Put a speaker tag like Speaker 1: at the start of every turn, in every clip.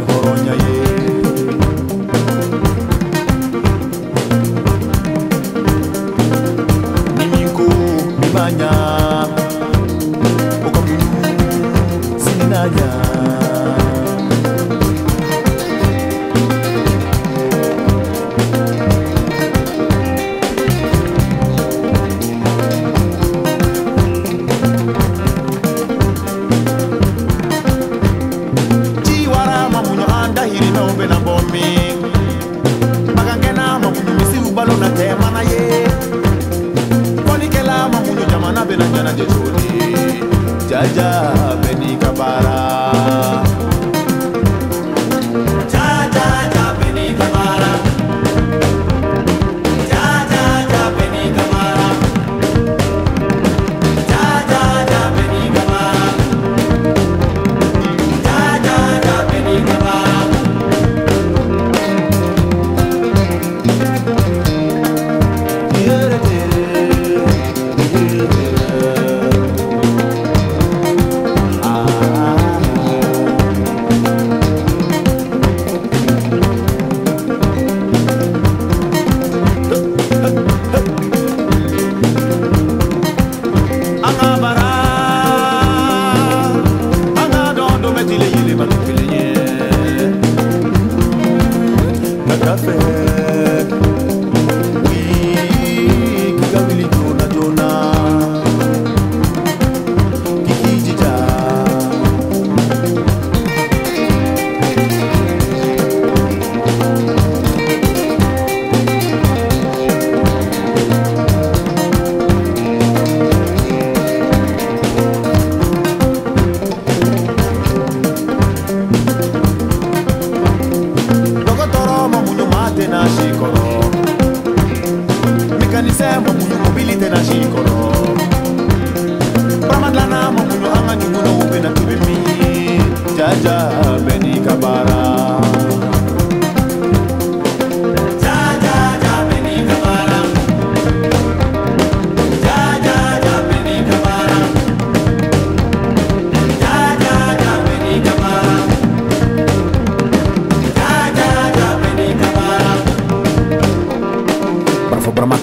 Speaker 1: kanu ye dahirimɛw bena bɔ min magankɛna mamuɲo misiw balo na tɛ mana ye. Fɔlikɛla mamuɲo jamana bena ɲɛnajɛ cogodi jaja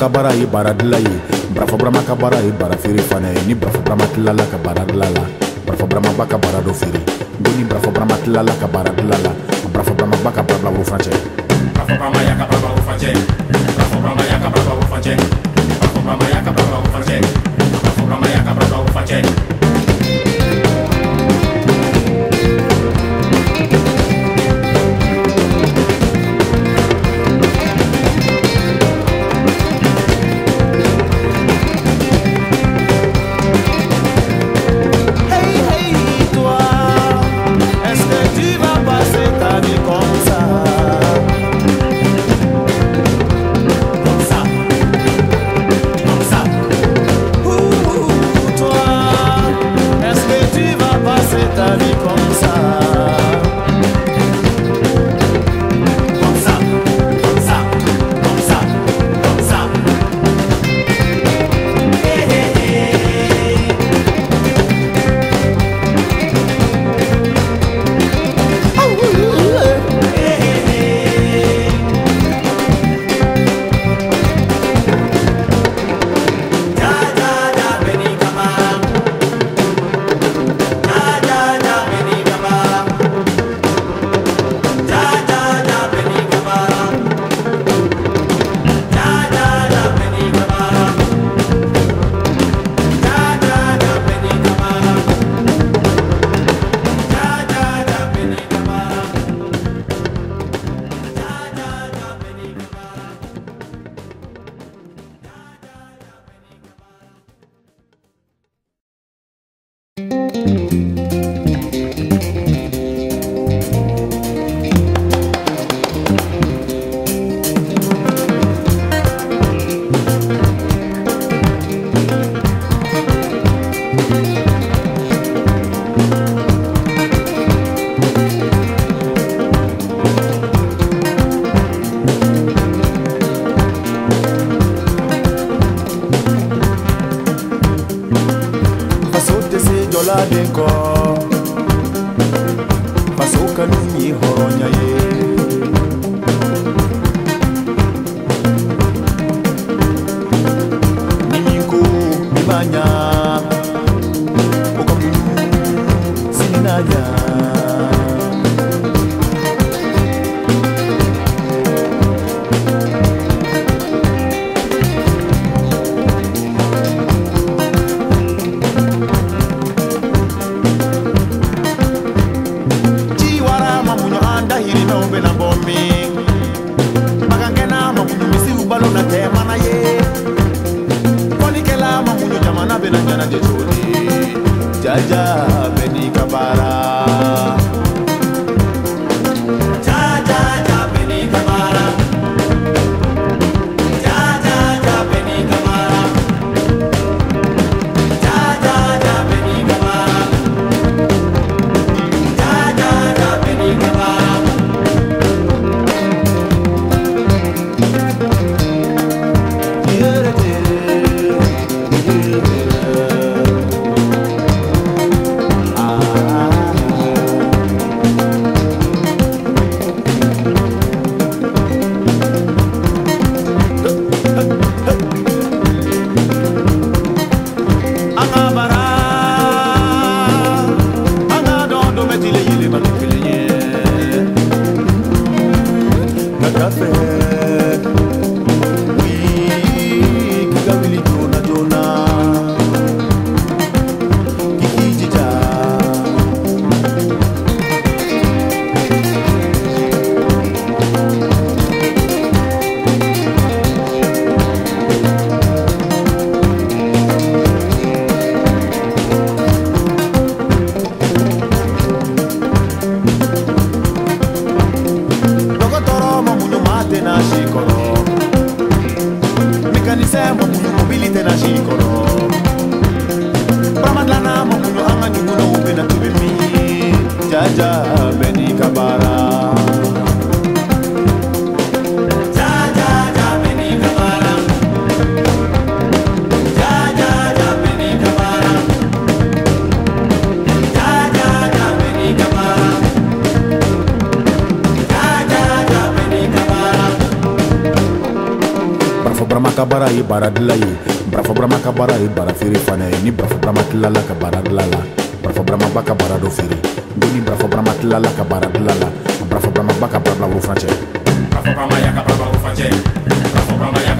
Speaker 1: ka baara ye baara
Speaker 2: dila ye barafo barama ka baara ye baara feere fana ye ni barafo barama tilala ka baara dila la barafo barama ba ka baara dɔ feere ko ni barafo barama tilala ka baara dila la barafo barama ba ka baara bila woro furancɛ
Speaker 3: Bravo Brahma Yaka Brahma Ufache Bravo Brahma Yaka Brahma Ufache Bravo Brahma Yaka Brahma Ufache Bravo Brahma Yaka Brahma Ufache
Speaker 1: muɲu an dahirimɛw bena bɔ min bagankɛna ma muɲu misiw balo na tɛ mana ye. Fɔlikɛla ma muɲu jamana bena ɲanajɛ cogodi jaja kana mamuno anga nyunguno umena tubimi jaja benikabara ka baara
Speaker 2: ye baara dila ye. Barafɔ burama ka baara ye baara feere fana ye. Ni barafɔ burama tilala ka baara dila la. Barafɔ burama ba ka baara dɔ feere ngo ni barafɔ burama tilala ka baara dila la. Barafɔ burama ba ka baara bila woro furancɛ
Speaker 3: Brahma Yaka Brahma Ufache Bravo Brahma Yaka Brahma Ufache